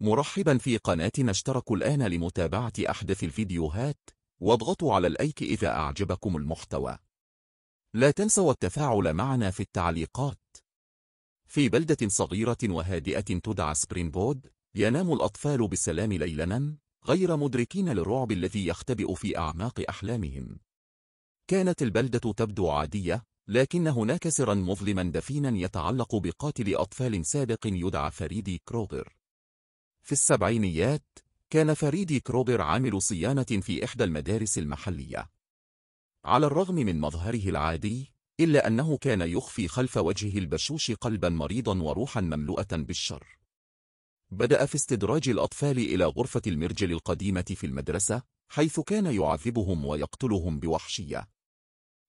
مرحبا في قناتنا اشتركوا الآن لمتابعة أحدث الفيديوهات واضغطوا على ال like إذا أعجبكم المحتوى. لا تنسوا التفاعل معنا في التعليقات. في بلدة صغيرة وهادئة تدعى سبرينغوود ينام الأطفال بسلام ليلا غير مدركين للرعب الذي يختبئ في أعماق أحلامهم. كانت البلدة تبدو عادية لكن هناك سرا مظلما دفينا يتعلق بقاتل أطفال سابق يدعى فريدي كروغر في السبعينيات كان فريدي كروبر عامل صيانة في إحدى المدارس المحلية. على الرغم من مظهره العادي إلا أنه كان يخفي خلف وجهه البشوش قلبا مريضا وروحا مملوءة بالشر. بدأ في استدراج الأطفال إلى غرفة المرجل القديمة في المدرسة حيث كان يعذبهم ويقتلهم بوحشية.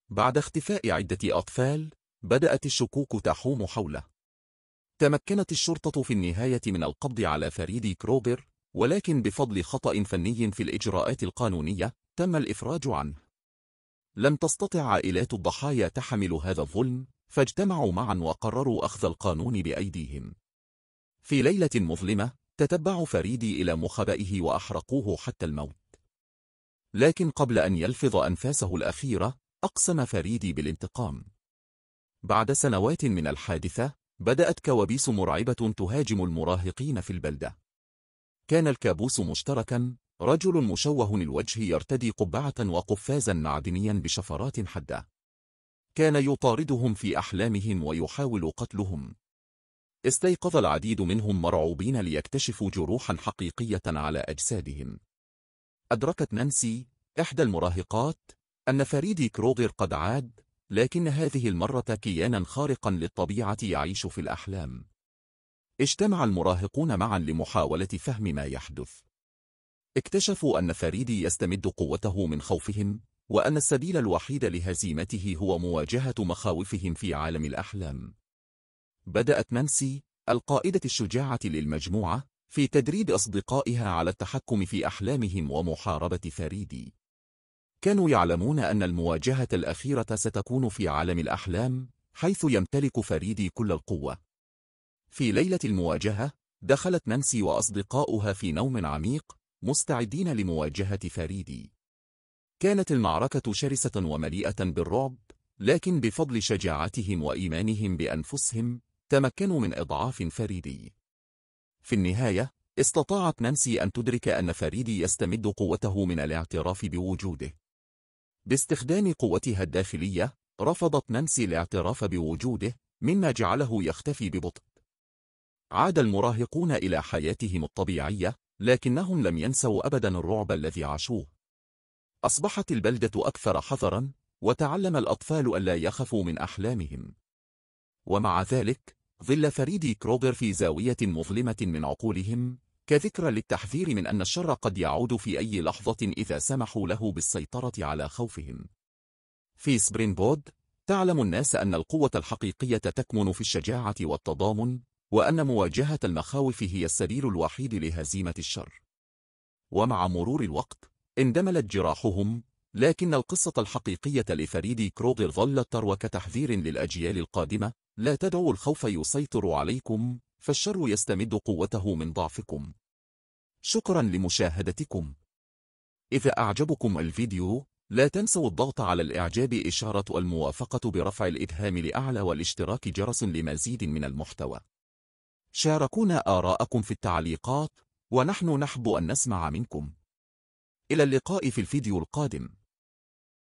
بعد اختفاء عدة أطفال بدأت الشكوك تحوم حوله. تمكنت الشرطة في النهاية من القبض على فريدي كروبر ولكن بفضل خطأ فني في الإجراءات القانونية تم الإفراج عنه. لم تستطع عائلات الضحايا تحمل هذا الظلم فاجتمعوا معا وقرروا أخذ القانون بأيديهم. في ليلة مظلمة تتبعوا فريدي إلى مخبئه وأحرقوه حتى الموت. لكن قبل أن يلفظ أنفاسه الأخيرة أقسم فريدي بالانتقام. بعد سنوات من الحادثة بدأت كوابيس مرعبة تهاجم المراهقين في البلدة. كان الكابوس مشتركا رجل مشوه الوجه يرتدي قبعة وقفازا معدنيا بشفرات حادة. كان يطاردهم في أحلامهم ويحاول قتلهم. استيقظ العديد منهم مرعوبين ليكتشفوا جروحا حقيقية على أجسادهم. أدركت نانسي إحدى المراهقات أن فريدي كروغر قد عاد لكن هذه المرة كيانا خارقا للطبيعة يعيش في الأحلام. اجتمع المراهقون معا لمحاولة فهم ما يحدث. اكتشفوا أن فريدي يستمد قوته من خوفهم وأن السبيل الوحيد لهزيمته هو مواجهة مخاوفهم في عالم الأحلام. بدأت نانسي القائدة الشجاعة للمجموعة في تدريب أصدقائها على التحكم في أحلامهم ومحاربة فريدي. كانوا يعلمون أن المواجهة الأخيرة ستكون في عالم الأحلام حيث يمتلك فريدي كل القوة. في ليلة المواجهة دخلت نانسي وأصدقاؤها في نوم عميق مستعدين لمواجهة فريدي. كانت المعركة شرسة ومليئة بالرعب لكن بفضل شجاعتهم وإيمانهم بأنفسهم تمكنوا من إضعاف فريدي. في النهاية استطاعت نانسي أن تدرك أن فريدي يستمد قوته من الاعتراف بوجوده. باستخدام قوتها الداخلية رفضت نانسي الاعتراف بوجوده مما جعله يختفي ببطء. عاد المراهقون إلى حياتهم الطبيعية لكنهم لم ينسوا أبدا الرعب الذي عاشوه. أصبحت البلدة أكثر حذرا وتعلم الأطفال ألا يخفوا من أحلامهم. ومع ذلك ظل فريدي كروغر في زاوية مظلمة من عقولهم كذكرى للتحذير من أن الشر قد يعود في أي لحظة إذا سمحوا له بالسيطرة على خوفهم. في سبرينغوود تعلم الناس أن القوة الحقيقية تكمن في الشجاعة والتضامن وأن مواجهة المخاوف هي السبيل الوحيد لهزيمة الشر. ومع مرور الوقت اندملت جراحهم لكن القصة الحقيقية لفريدي كروغر ظلت تروى كتحذير للأجيال القادمة لا تدعوا الخوف يسيطر عليكم. فالشر يستمد قوته من ضعفكم. شكرا لمشاهدتكم. إذا أعجبكم الفيديو لا تنسوا الضغط على الإعجاب إشارة الموافقة برفع الإبهام لأعلى والاشتراك جرس لمزيد من المحتوى. شاركونا آراءكم في التعليقات ونحن نحب أن نسمع منكم. إلى اللقاء في الفيديو القادم.